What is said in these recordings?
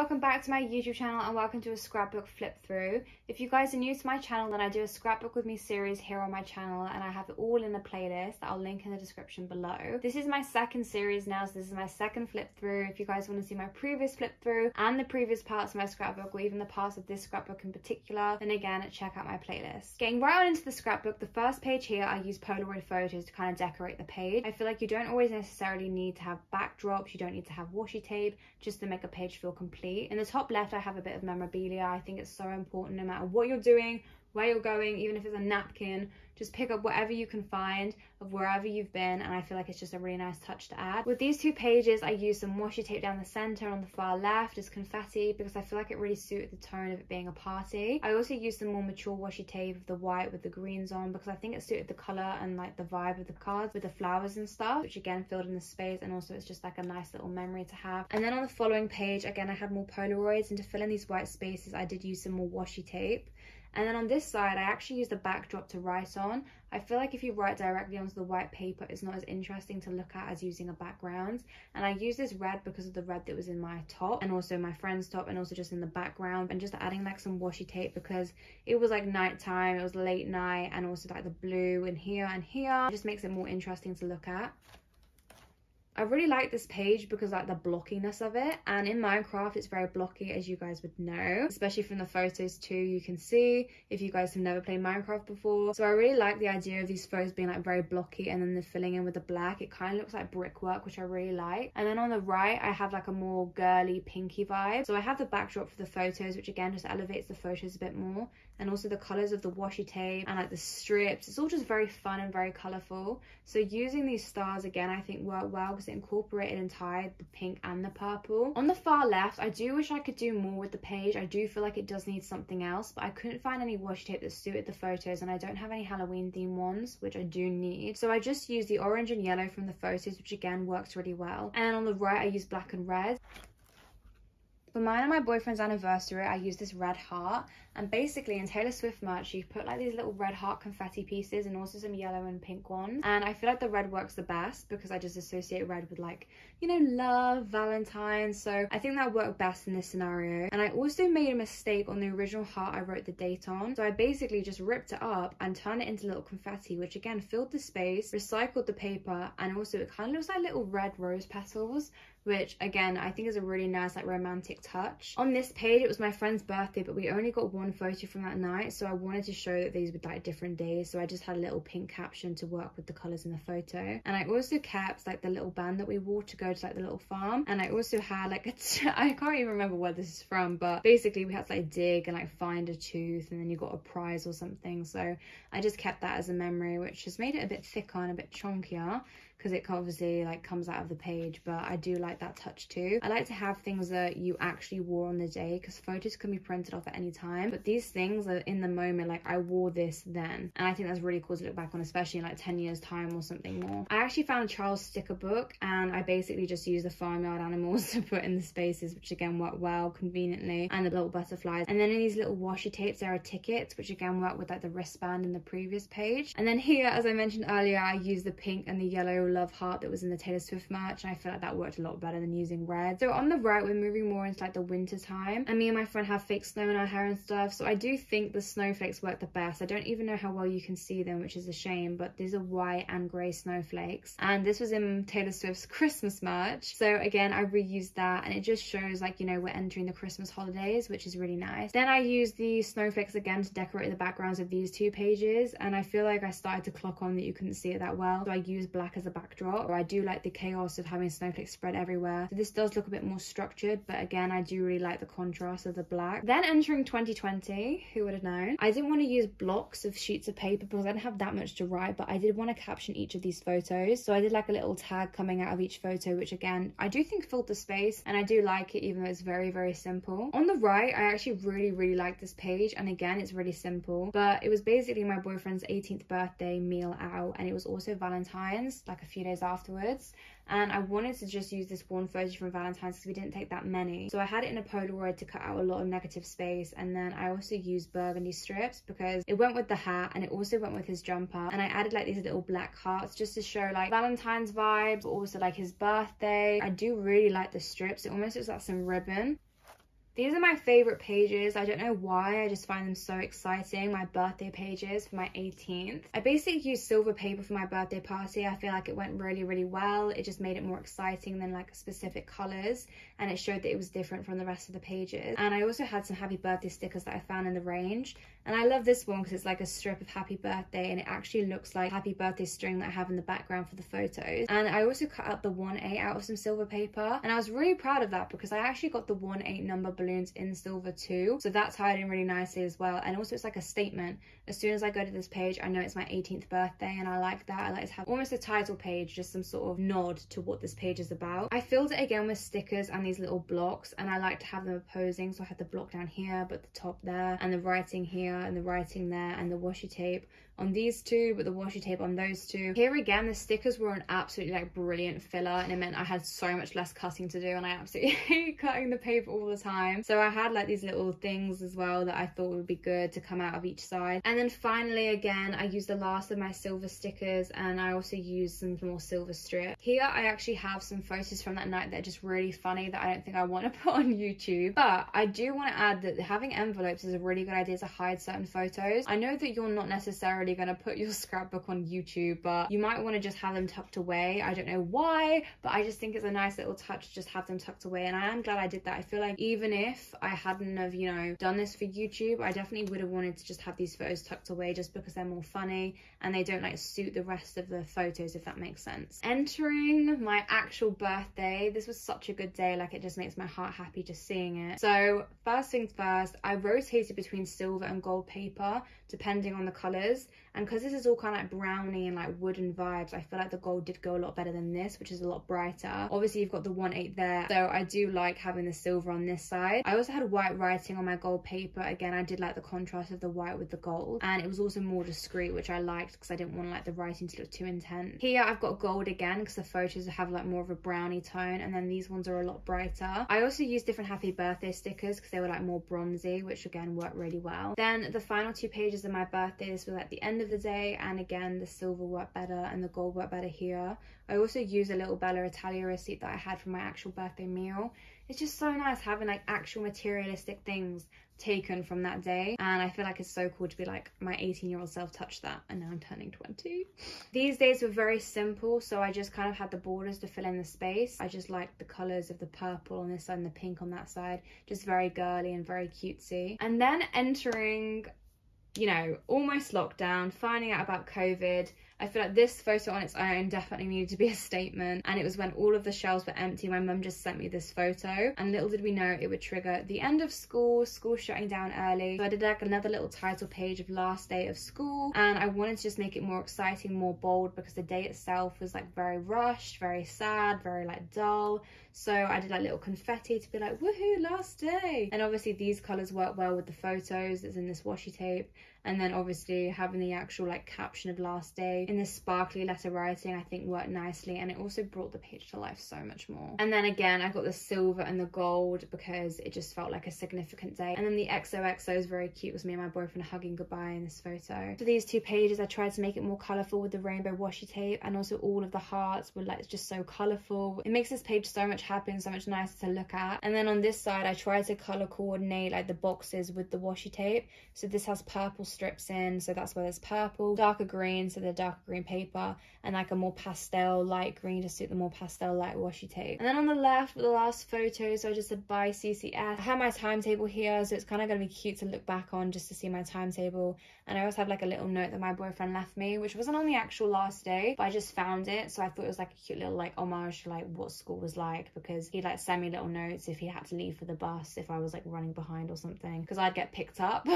welcome back to my YouTube channel and welcome to a scrapbook flip through. If you guys are new to my channel then I do a scrapbook with me series here on my channel and I have it all in a playlist that I'll link in the description below. This is my second series now so this is my second flip through. If you guys want to see my previous flip through and the previous parts of my scrapbook or even the parts of this scrapbook in particular then again check out my playlist. Getting right on into the scrapbook, the first page here I use Polaroid photos to kind of decorate the page. I feel like you don't always necessarily need to have backdrops, you don't need to have washi tape just to make a page feel complete complete. In the top left, I have a bit of memorabilia. I think it's so important no matter what you're doing, where you're going, even if it's a napkin, just pick up whatever you can find of wherever you've been and I feel like it's just a really nice touch to add. With these two pages I used some washi tape down the centre on the far left as confetti because I feel like it really suited the tone of it being a party. I also used some more mature washi tape of the white with the greens on because I think it suited the colour and like the vibe of the cards with the flowers and stuff which again filled in the space and also it's just like a nice little memory to have. And then on the following page again I had more Polaroids and to fill in these white spaces I did use some more washi tape and then on this side, I actually used a backdrop to write on. I feel like if you write directly onto the white paper, it's not as interesting to look at as using a background. And I used this red because of the red that was in my top and also my friend's top and also just in the background and just adding like some washi tape because it was like nighttime, it was late night and also like the blue in here and here. It just makes it more interesting to look at. I really like this page because like the blockiness of it. And in Minecraft it's very blocky as you guys would know. Especially from the photos too you can see if you guys have never played Minecraft before. So I really like the idea of these photos being like very blocky and then the filling in with the black. It kind of looks like brickwork which I really like. And then on the right I have like a more girly pinky vibe. So I have the backdrop for the photos which again just elevates the photos a bit more and also the colors of the washi tape and like the strips. It's all just very fun and very colorful. So using these stars again I think worked well because it incorporated and tied the pink and the purple. On the far left I do wish I could do more with the page. I do feel like it does need something else but I couldn't find any washi tape that suited the photos and I don't have any Halloween theme ones which I do need. So I just used the orange and yellow from the photos which again works really well. And on the right I used black and red for mine and my boyfriend's anniversary, I used this red heart. And basically in Taylor Swift merch, you put like these little red heart confetti pieces and also some yellow and pink ones. And I feel like the red works the best because I just associate red with like, you know, love, Valentine's. So I think that worked best in this scenario. And I also made a mistake on the original heart I wrote the date on. So I basically just ripped it up and turned it into little confetti, which again filled the space, recycled the paper, and also it kind of looks like little red rose petals which again I think is a really nice like romantic touch. On this page it was my friend's birthday but we only got one photo from that night so I wanted to show that these were like different days so I just had a little pink caption to work with the colours in the photo. And I also kept like the little band that we wore to go to like the little farm. And I also had like I can't even remember where this is from but basically we had to like dig and like find a tooth and then you got a prize or something. So I just kept that as a memory which has made it a bit thicker and a bit chunkier because it obviously like comes out of the page but I do like that touch too. I like to have things that you actually wore on the day because photos can be printed off at any time but these things are in the moment like I wore this then and I think that's really cool to look back on especially in like 10 years time or something more. I actually found a Charles sticker book and I basically just used the farmyard animals to put in the spaces which again work well conveniently and the little butterflies and then in these little washi tapes there are tickets which again work with like the wristband in the previous page and then here as I mentioned earlier I used the pink and the yellow love heart that was in the Taylor Swift merch and I feel like that worked a lot better than using red. So on the right we're moving more into like the winter time and me and my friend have fake snow in our hair and stuff so I do think the snowflakes work the best. I don't even know how well you can see them which is a shame but these are white and grey snowflakes and this was in Taylor Swift's Christmas merch so again I reused that and it just shows like you know we're entering the Christmas holidays which is really nice. Then I used the snowflakes again to decorate the backgrounds of these two pages and I feel like I started to clock on that you couldn't see it that well so I used black as a backdrop or I do like the chaos of having snowflakes spread everywhere. So this does look a bit more structured, but again, I do really like the contrast of the black. Then entering 2020, who would have known? I didn't want to use blocks of sheets of paper because I didn't have that much to write, but I did want to caption each of these photos. So I did like a little tag coming out of each photo, which again, I do think filled the space and I do like it even though it's very, very simple. On the right, I actually really, really like this page. And again, it's really simple, but it was basically my boyfriend's 18th birthday meal out and it was also Valentine's like a few days afterwards and I wanted to just use this one photo from Valentine's because we didn't take that many. So I had it in a Polaroid to cut out a lot of negative space and then I also used burgundy strips because it went with the hat and it also went with his jumper and I added like these little black hearts just to show like Valentine's vibes but also like his birthday. I do really like the strips. It almost looks like some ribbon These are my favorite pages. I don't know why, I just find them so exciting. My birthday pages for my 18th. I basically used silver paper for my birthday party. I feel like it went really, really well. It just made it more exciting than like specific colors and it showed that it was different from the rest of the pages. And I also had some happy birthday stickers that I found in the range. And I love this one because it's like a strip of happy birthday and it actually looks like happy birthday string that I have in the background for the photos. And I also cut out the 1-8 out of some silver paper and I was really proud of that because I actually got the 1-8 number balloons in silver too. So that's tied in really nicely as well. And also it's like a statement. As soon as I go to this page, I know it's my 18th birthday and I like that. I like to have almost a title page, just some sort of nod to what this page is about. I filled it again with stickers and these little blocks and I like to have them opposing. So I had the block down here, but the top there and the writing here and the writing there and the washi tape on these two but the washi tape on those two here again the stickers were an absolutely like brilliant filler and it meant i had so much less cutting to do and i absolutely hate cutting the paper all the time so i had like these little things as well that i thought would be good to come out of each side and then finally again i used the last of my silver stickers and i also used some more silver strip here i actually have some photos from that night that are just really funny that i don't think i want to put on youtube but i do want to add that having envelopes is a really good idea to hide certain photos i know that you're not necessarily going to put your scrapbook on YouTube, but you might want to just have them tucked away. I don't know why, but I just think it's a nice little touch to just have them tucked away. And I am glad I did that. I feel like even if I hadn't have, you know, done this for YouTube, I definitely would have wanted to just have these photos tucked away just because they're more funny and they don't like suit the rest of the photos, if that makes sense. Entering my actual birthday, this was such a good day. Like it just makes my heart happy just seeing it. So first things first, I rotated between silver and gold paper depending on the colors and because this is all kind of like browny and like wooden vibes i feel like the gold did go a lot better than this which is a lot brighter obviously you've got the 1-8 there so i do like having the silver on this side. I also had white writing on my gold paper. Again i did like the contrast of the white with the gold. And it was also more discreet which i liked because i didn't want like the writing to look too intense. Here i've got gold again because the photos have like more of a brownie tone. And then these ones are a lot brighter. I also used different happy birthday stickers because they were like more bronzy which again worked really well. Then the final two pages of my birthday this was at the end of the day. And again the silver worked better and the gold worked better here. I also used a little bella italia receipt that i had from my actual birthday meal it's just so nice having like actual materialistic things taken from that day and I feel like it's so cool to be like my 18 year old self touched that and now I'm turning 20. These days were very simple so I just kind of had the borders to fill in the space. I just like the colours of the purple on this side and the pink on that side just very girly and very cutesy. And then entering you know, almost lockdown, finding out about COVID. I feel like this photo on its own definitely needed to be a statement. And it was when all of the shelves were empty. My mum just sent me this photo. And little did we know it would trigger the end of school, school shutting down early. So I did like another little title page of last day of school. And I wanted to just make it more exciting, more bold because the day itself was like very rushed, very sad, very like dull. So I did like little confetti to be like, woohoo, last day. And obviously these colours work well with the photos that's in this washi tape and then obviously having the actual like caption of last day in this sparkly letter writing I think worked nicely. And it also brought the page to life so much more. And then again I got the silver and the gold because it just felt like a significant day. And then the XOXO is very cute it was me and my boyfriend hugging goodbye in this photo. For these two pages I tried to make it more colourful with the rainbow washi tape. And also all of the hearts were like just so colourful. It makes this page so much happier so much nicer to look at. And then on this side I tried to colour coordinate like the boxes with the washi tape. So this has purple strips in so that's where there's purple darker green so the darker green paper and like a more pastel light green to suit the more pastel light washi tape. And then on the left the last photo so I just said by CCS I have my timetable here so it's kind of going to be cute to look back on just to see my timetable and I also have like a little note that my boyfriend left me which wasn't on the actual last day but I just found it so I thought it was like a cute little like homage to like what school was like because he'd like send me little notes if he had to leave for the bus if I was like running behind or something because I'd get picked up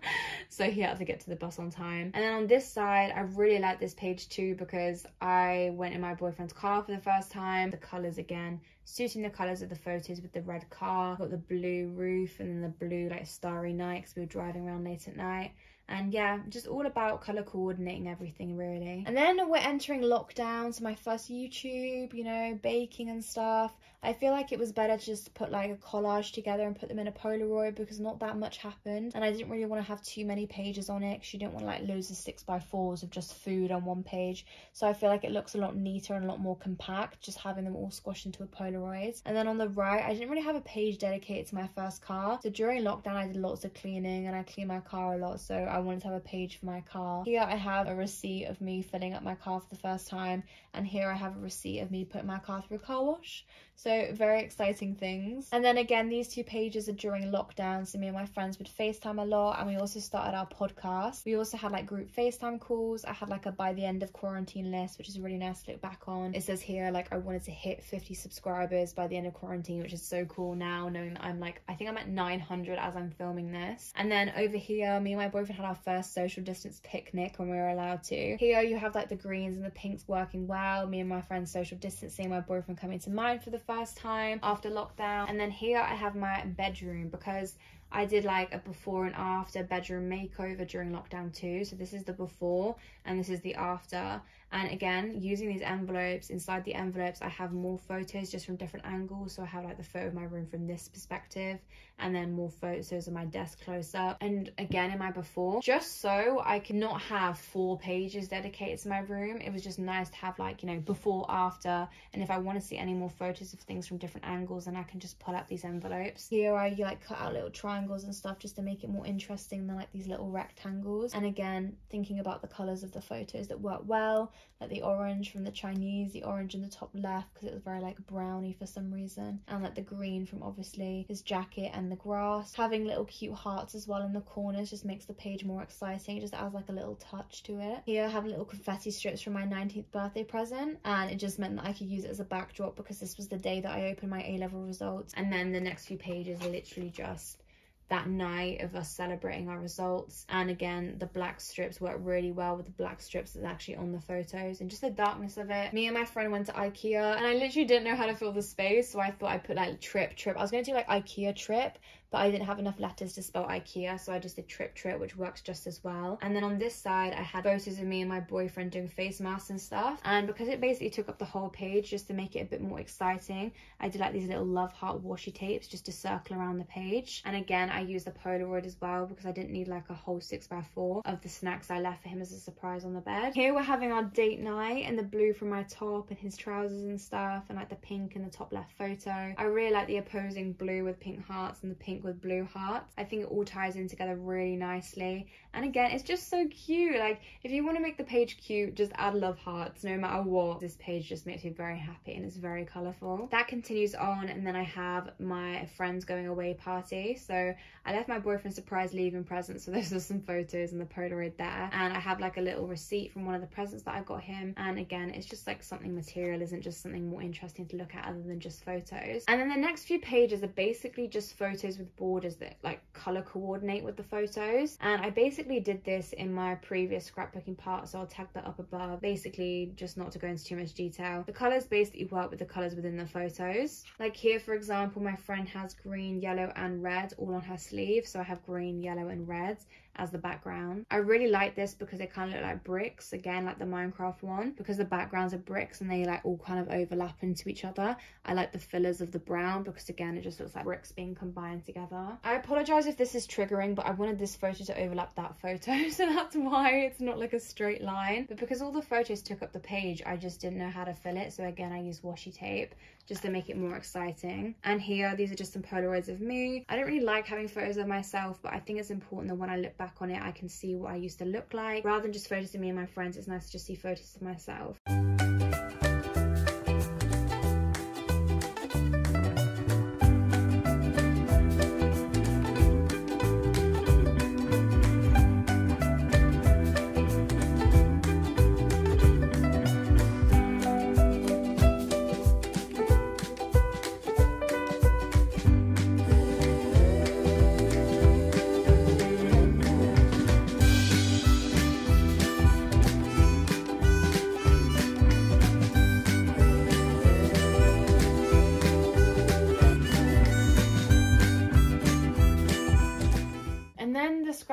so he had to get to the bus on time. And then on this side, I really like this page too because I went in my boyfriend's car for the first time. The colours again, suiting the colours of the photos with the red car, got the blue roof and then the blue like starry night because we were driving around late at night and yeah, just all about color coordinating everything really. And then we're entering lockdown, so my first YouTube, you know, baking and stuff. I feel like it was better to just put like a collage together and put them in a Polaroid because not that much happened. And I didn't really want to have too many pages on it because you don't want like loads of six by fours of just food on one page. So I feel like it looks a lot neater and a lot more compact just having them all squashed into a Polaroid. And then on the right, I didn't really have a page dedicated to my first car. So during lockdown, I did lots of cleaning and I cleaned my car a lot. So I wanted to have a page for my car. Here I have a receipt of me filling up my car for the first time. And here I have a receipt of me putting my car through a car wash. So very exciting things. And then again, these two pages are during lockdown. So me and my friends would FaceTime a lot. And we also started our podcast. We also had like group FaceTime calls. I had like a by the end of quarantine list, which is really nice to look back on. It says here like I wanted to hit 50 subscribers by the end of quarantine, which is so cool now knowing that I'm like, I think I'm at 900 as I'm filming this. And then over here, me and my boyfriend had our first social distance picnic when we were allowed to. Here you have like the greens and the pinks working well. Me and my friends social distancing, my boyfriend coming to mine for the first time after lockdown. And then here I have my bedroom because I did like a before and after bedroom makeover during lockdown too. So this is the before and this is the after. And again, using these envelopes, inside the envelopes, I have more photos just from different angles. So I have like the photo of my room from this perspective and then more photos of my desk close up. And again, in my before, just so I could not have four pages dedicated to my room. It was just nice to have like, you know, before, after. And if I want to see any more photos of things from different angles, then I can just pull out these envelopes. Here I like cut out little triangles and stuff just to make it more interesting than like these little rectangles. And again, thinking about the colors of the photos that work well like the orange from the Chinese, the orange in the top left because it was very like browny for some reason, and like the green from obviously his jacket and the grass. Having little cute hearts as well in the corners just makes the page more exciting. It just adds like a little touch to it. Here I have little confetti strips from my 19th birthday present, and it just meant that I could use it as a backdrop because this was the day that I opened my A level results. And then the next few pages are literally just that night of us celebrating our results. And again, the black strips work really well with the black strips that's actually on the photos and just the darkness of it. Me and my friend went to Ikea and I literally didn't know how to fill the space. So I thought I'd put like trip, trip. I was to do like Ikea trip, but I didn't have enough letters to spell Ikea, so I just did Trip Trip, which works just as well. And then on this side, I had photos of me and my boyfriend doing face masks and stuff. And because it basically took up the whole page, just to make it a bit more exciting, I did like these little love heart washi tapes just to circle around the page. And again, I used the Polaroid as well because I didn't need like a whole 6x4 of the snacks I left for him as a surprise on the bed. Here we're having our date night and the blue from my top and his trousers and stuff and like the pink in the top left photo. I really like the opposing blue with pink hearts and the pink with blue hearts. I think it all ties in together really nicely. And again, it's just so cute. Like, if you want to make the page cute, just add love hearts no matter what. This page just makes me very happy and it's very colourful. That continues on and then I have my friends going away party. So I left my boyfriend surprise leaving presents. So those are some photos and the Polaroid there. And I have like a little receipt from one of the presents that I got him. And again, it's just like something material isn't just something more interesting to look at other than just photos. And then the next few pages are basically just photos with borders that like color coordinate with the photos. And I basically did this in my previous scrapbooking part so I'll tag that up above. Basically just not to go into too much detail. The colors basically work with the colors within the photos. Like here for example my friend has green yellow and red all on her sleeve. So I have green yellow and red as the background. I really like this because they kind of look like bricks, again, like the Minecraft one, because the backgrounds are bricks and they like all kind of overlap into each other. I like the fillers of the brown because again, it just looks like bricks being combined together. I apologize if this is triggering, but I wanted this photo to overlap that photo, so that's why it's not like a straight line. But because all the photos took up the page, I just didn't know how to fill it. So again, I used washi tape just to make it more exciting. And here, these are just some Polaroids of me. I don't really like having photos of myself, but I think it's important that when I look back on it, I can see what I used to look like. Rather than just photos of me and my friends, it's nice to just see photos of myself.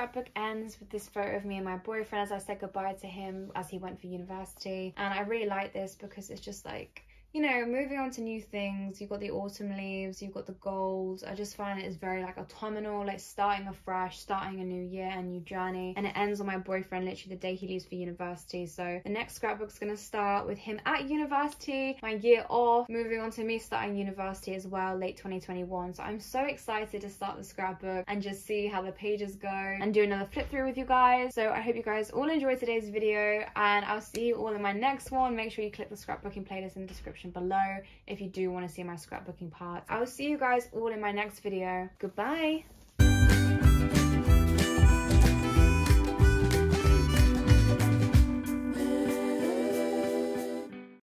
Scrapbook ends with this photo of me and my boyfriend as I said goodbye to him as he went for university. And I really like this because it's just like you know, moving on to new things, you've got the autumn leaves, you've got the gold. I just find it is very like autumnal, like starting afresh, starting a new year, a new journey. And it ends on my boyfriend literally the day he leaves for university. So the next scrapbook's gonna start with him at university, my year off, moving on to me starting university as well, late 2021. So I'm so excited to start the scrapbook and just see how the pages go and do another flip through with you guys. So I hope you guys all enjoyed today's video and I'll see you all in my next one. Make sure you click the scrapbooking playlist in the description description below if you do want to see my scrapbooking parts. I will see you guys all in my next video. Goodbye!